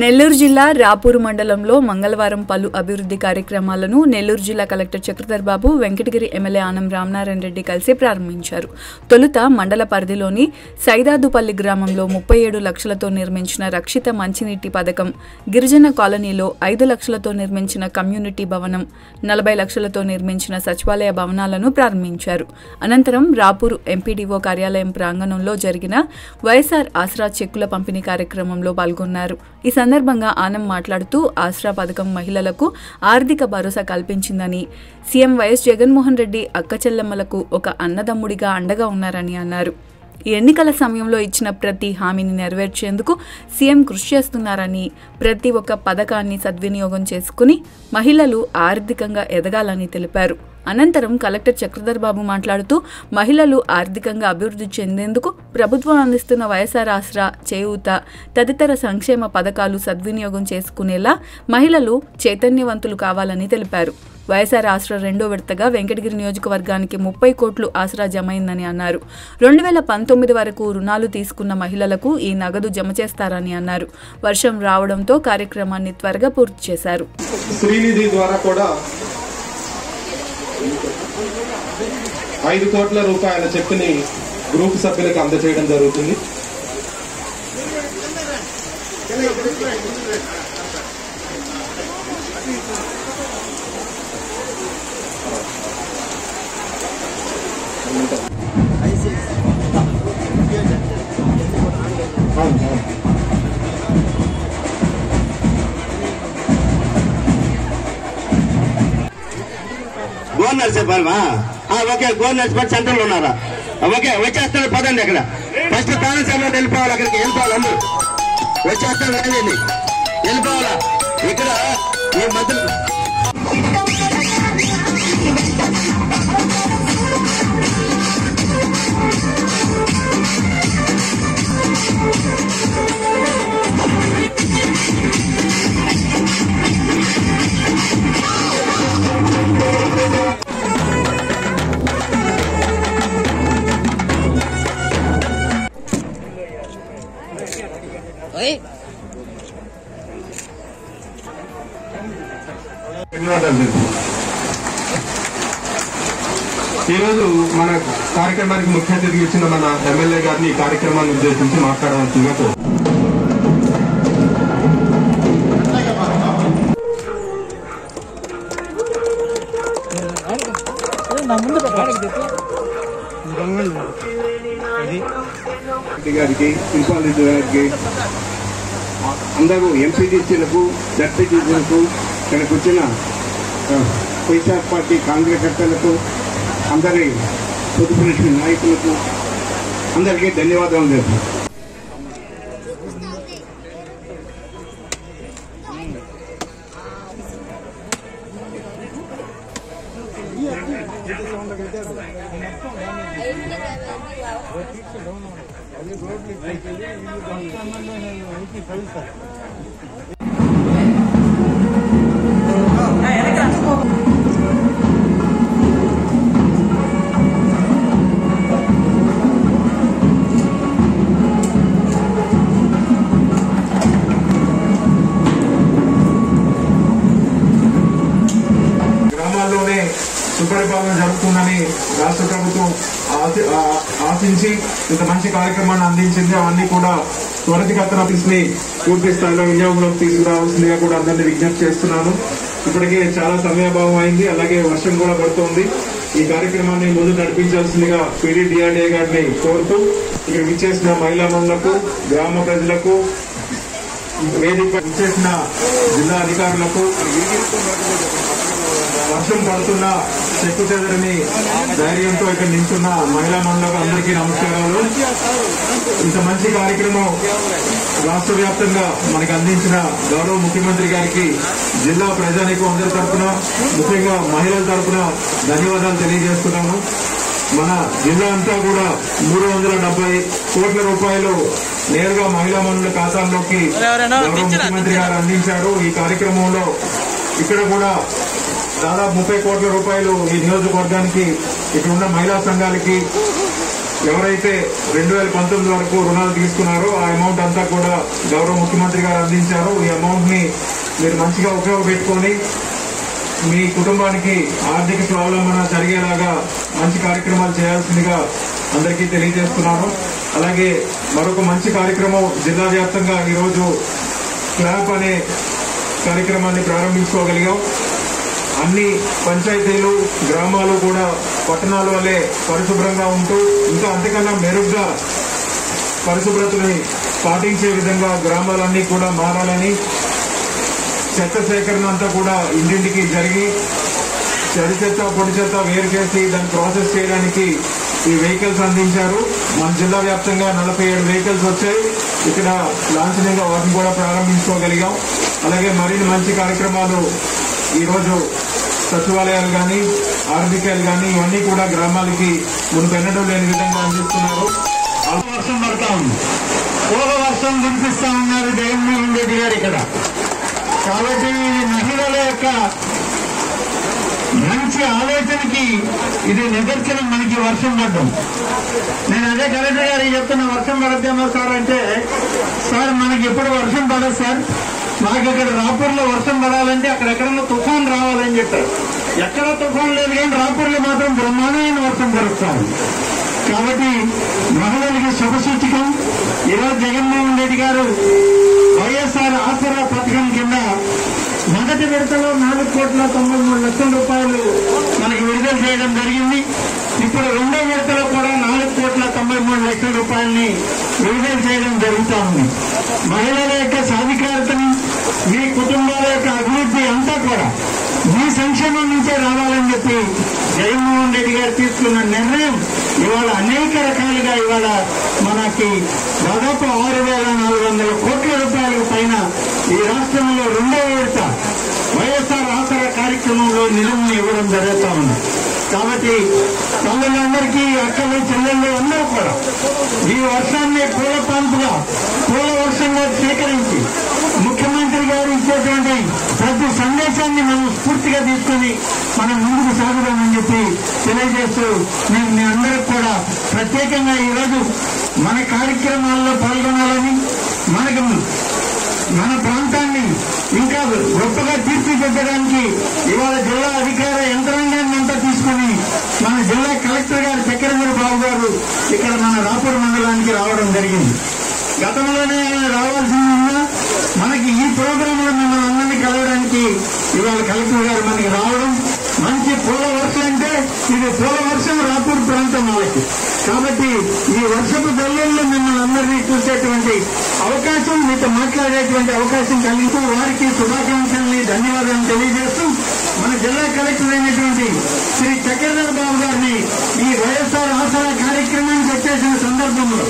నెల్లూరు జిల్లా రాపూరు మండలంలో మంగళవారం పలు అభివృద్ధి కార్యక్రమాలను నెల్లూరు జిల్లా కలెక్టర్ చక్రధర్ బాబు వెంకటగిరి ఎమ్మెల్యే ఆనం రామనారాయణ రెడ్డి కలిసి ప్రారంభించారు. తొలుత మండల పరిధిలోని సైదాదుపల్లి గ్రామంలో ముప్పై ఏడు లక్షలతో నిర్మించిన రక్షిత మంచినీటి పథకం గిరిజన కాలనీలో ఐదు లక్షలతో నిర్మించిన కమ్యూనిటీ భవనం నలభై లక్షలతో నిర్మించిన సచివాలయ భవనాలను ప్రారంభించారు. అనంతరం రాపూరు ఎంపీడీఓ కార్యాలయం ప్రాంగణంలో జరిగిన వైఎస్ఆర్ ఆసరా చెక్కుల పంపిణీ కార్యక్రమంలో పాల్గొన్నారు. ఈ సందర్భంగా ఆనం మాట్లాడుతూ ఆసరా పథకం మహిళలకు ఆర్థిక భరోసా కల్పించిందని. సీఎం వైఎస్ జగన్మోహన్ రెడ్డి అక్కచెల్లెమ్మలకు ఒక అన్నదమ్ముడిగా అండగా ఉన్నారని అన్నారు. ఎన్నికల సమయంలో ఇచ్చిన ప్రతి హామీని నెరవేర్చేందుకు సీఎం కృషి చేస్తున్నారని ప్రతి ఒక్క పథకాన్ని సద్వినియోగం చేసుకుని మహిళలు ఆర్థికంగా ఎదగాలని తెలిపారు. అనంతరం కలెక్టర్ చక్రధర్ బాబు మాట్లాడుతూ మహిళలు ఆర్థికంగా అభివృద్ధి చెందేందుకు ప్రభుత్వం అందిస్తున్న వైఎస్ఆర్ ఆసరా చేయూత తదితర సంక్షేమ పథకాలు సద్వినియోగం చేసుకునేలా మహిళలు చైతన్యవంతులు కావాలని తెలిపారు. వైఎస్ఆర్ ఆసరా రెండో విడతగా వెంకటగిరి నియోజకవర్గానికి ముప్పై కోట్లు ఆసరా జమైందని అన్నారు. రెండు వేల పంతొమ్మిది వరకు రుణాలు తీసుకున్న మహిళలకు ఈ నగదు జమ చేస్తారని అన్నారు. వర్షం రావడంతో కార్యక్రమాన్ని త్వరగా పూర్తి చేశారు. శ్రీనిధి ద్వారా కూడా ఐదు కోట్ల రూపాయల చెక్కుని గ్రూప్ సభ్యులకు అందజేయడం జరుగుతుంది. గవర్నర్ చెప్పాలమా ఓకే గవర్నర్ చెప్పి సెంటర్లో ఉన్నారా? ఓకే వచ్చేస్తాడు పదండి అక్కడ. ఫస్ట్ తాను తానసేనలో వెళ్ళిపోవాలి అక్కడికి వెళ్ళిపోవాలి అందరూ. వచ్చేస్తాడు వెళ్ళండి వెళ్ళిపోవాలా? ఇక్కడ ఈ మధ్య 어이? 끝나다 ఈరోజు మన కార్యక్రమానికి ముఖ్య అతిథిగా ఇచ్చిన మన ఎమ్మెల్యే గారిని ఈ కార్యక్రమాన్ని ఉద్దేశించి మాట్లాడవలసిందిగా గారికి ప్రిన్సిపాలిటీ గారికి అందరూ ఎంపీటీసీలకు జడ్పీటీసీలకు ఇక్కడికి వచ్చిన వైఎస్ఆర్ పార్టీ కార్యకర్తలకు అందరి పొదుపు నాయకులకు అందరికీ ధన్యవాదాలు లేదు గ్రామాల్లోనే సుపరిపాలన జరుగుతుందని రాష్ట్ర ప్రభుత్వం ఆశించి ఇంత మంచి కార్యక్రమాన్ని అందించింది. అవన్నీ కూడా త్వరితగతన తీసుకుని పూర్తి స్థాయిలో వినియోగంలోకి తీసుకురావాల్సిందిగా కూడా అందరినీ విజ్ఞప్తి చేస్తున్నాను. ఇప్పటికే చాలా సమయాభావం అయింది. అలాగే వర్షం కూడా పడుతోంది. ఈ కార్యక్రమాన్ని ముందు నడిపించాల్సిందిగా పీడీ డిఆర్డీఏ గారిని కోరుతూ ఇక్కడ విచ్చేసిన మహిళా మనులకు గ్రామ ప్రజలకు వేదిక విచ్చేసిన జిల్లా అధికారులకు వర్షం పడుతున్న చెక్కు చెదరని ధైర్యంతో ఇక్కడ నించున్న మహిళా మండలకు అందరికీ నమస్కారాలు. ఇంత మంచి కార్యక్రమం రాష్ట్ర వ్యాప్తంగా మనకు అందించిన గౌరవ ముఖ్యమంత్రి గారికి జిల్లా ప్రజానికి అందరి తరఫున ముఖ్యంగా మహిళల తరఫున ధన్యవాదాలు తెలియజేస్తున్నాను. మన జిల్లా అంతా కూడా మూడు వందల డెబ్బై కోట్ల రూపాయలు నేరుగా మహిళా మండల ఖాతాల్లోకి ముఖ్యమంత్రి గారు అందించారు. ఈ కార్యక్రమంలో ఇక్కడ కూడా దాదాపు ముప్పై కోట్ల రూపాయలు ఈ నియోజకవర్గానికి ఇక్కడ ఉన్న మహిళా సంఘాలకి ఎవరైతే రెండు వేల పంతొమ్మిది వరకు రుణాలు తీసుకున్నారో ఆ అమౌంట్ అంతా కూడా గౌరవ ముఖ్యమంత్రి గారు అందించారు. ఈ అమౌంట్ని మీరు మంచిగా ఉపయోగపెట్టుకొని మీ కుటుంబానికి ఆర్థిక స్వావలంబన జరిగేలాగా మంచి కార్యక్రమాలు చేయాల్సిందిగా అందరికీ తెలియజేస్తున్నాను. అలాగే మరొక మంచి కార్యక్రమం జిల్లా వ్యాప్తంగా ఈరోజు క్లాప్ అనే కార్యక్రమాన్ని ప్రారంభించుకోగలిగాం. అన్ని పంచాయతీలు గ్రామాలు కూడా పట్టణాల వల్లే పరిశుభ్రంగా ఉంటూ ఇంకా అంతకన్నా మెరుగ్గా పరిశుభ్రతని పాటించే విధంగా గ్రామాలన్నీ కూడా మారాలని చెత్త సేకరణ అంతా కూడా ఇంటింటికి జరిగి చెడు చెత్త పొడి చెత్త వేరు చేసి దాన్ని ప్రాసెస్ చేయడానికి ఈ వెహికల్స్ అందించారు. మన జిల్లా వ్యాప్తంగా నలభై ఏడు వెహికల్స్ వచ్చాయి. ఇక్కడ లాంఛనంగా వాటిని కూడా ప్రారంభించుకోగలిగాం. అలాగే మరిన్ని మంచి కార్యక్రమాలు ఈరోజు సచివాలయాలు కానీ ఆర్బికేలు కానీ ఇవన్నీ కూడా గ్రామాలకి మునుపెన్నడూ లేని విధంగా అందిస్తున్నారు. వర్షం పడతా ఉంది. పూల వర్షం కురిపిస్తా ఉన్నారు జగన్మోహన్ రెడ్డి గారు ఇక్కడ. కాబట్టి ఇది మహిళల యొక్క మంచి ఆలోచనకి ఇది నిదర్శనం మనకి వర్షం పడ్డం. నేను అదే కలెక్టర్ గారికి చెప్తున్నా వర్షం పడద్దేమో సార్ అంటే సార్ మనకి ఎప్పుడు వర్షం పడదు సార్. మాకు ఇక్కడ రాపూర్లో వర్షం పడాలంటే అక్కడ ఎక్కడన్నా తుఫాన్ రావాలని చెప్పారు. ఎక్కడ తుఫాన్ లేదు కానీ రాపూర్లో మాత్రం బ్రహ్మాండమైన వర్షం పడుస్తాం కాబట్టి మహిళలకి శుభసూచకం. ఈరోజు జగన్మోహన్ రెడ్డి గారు వైఎస్ఆర్ ఆసరా పథకం కింద మొదటి విడతలో నాలుగు కోట్ల తొంభై మూడు లక్షల రూపాయలు మనకి విడుదల చేయడం జరిగింది. ఇప్పుడు రెండో విడతలో కూడా నాలుగు కోట్ల తొంభై మూడు లక్షల రూపాయలని విడుదల చేయడం జరుగుతూ ఉంది మహిళల యొక్క సాధికారతను మీ కుటుంబాల యొక్క అభివృద్ధి అంతా కూడా మీ సంక్షేమం నుంచే రావాలని చెప్పి జగన్మోహన్ రెడ్డి గారు తీసుకున్న నిర్ణయం ఇవాళ అనేక రకాలుగా ఇవాళ మనకి దాదాపు ఆరు వేల నాలుగు వందల కోట్ల రూపాయల పైన ఈ రాష్ట్రంలో రెండో విడత వైఎస్ఆర్ ఆసర కార్యక్రమంలో నిలువను ఇవ్వడం జరుగుతూ ఉంది. కాబట్టి తల్లులందరికీ అక్కలు చెల్లెళ్ళు అందరూ కూడా ఈ వర్షాన్ని పూల పంపుగా పూల వర్షంగా స్వీకరించి ఇచ్చేటువంటి ప్రతి సందేశాన్ని మనం స్ఫూర్తిగా తీసుకుని మనం ముందుకు సాగుదామని చెప్పి తెలియజేస్తూ నేను మీ అందరికి కూడా ప్రత్యేకంగా ఈరోజు మన కార్యక్రమాల్లో పాల్గొనాలని మనకు మన ప్రాంతాన్ని ఇంకా గొప్పగా తీర్చిదిద్దడానికి ఇవాళ జిల్లా అధికార యంత్రాంగాన్ని అంతా తీసుకుని మన జిల్లా కలెక్టర్ గారు చక్రధర బాబు గారు ఇక్కడ మన రాపూర్ మండలానికి రావడం జరిగింది. గతంలోనే ఆయన రావాల్సింది ఉన్నా మనకి ఈ ప్రోగ్రామ్లో మిమ్మల్ని అందరినీ కలవడానికి ఇవాళ కలెక్టర్ గారు మనకి రావడం మంచి పూల వర్షం అంటే ఇది పూల వర్షం రాపూర్ ప్రాంతం వాళ్ళకి. కాబట్టి ఈ వర్షపు దళ్ళల్లో మిమ్మల్ని అందరినీ చూసేటువంటి అవకాశం మీతో మాట్లాడేటువంటి అవకాశం కలిగిస్తూ వారికి శుభాకాంక్షల్ని ధన్యవాదాలు తెలియజేస్తూ మన జిల్లా కలెక్టర్ అయినటువంటి శ్రీ చక్రధర్ బాబు గారిని ఈ వైఎస్ఆర్ ఆసరా కార్యక్రమానికి వచ్చేసిన సందర్భంలో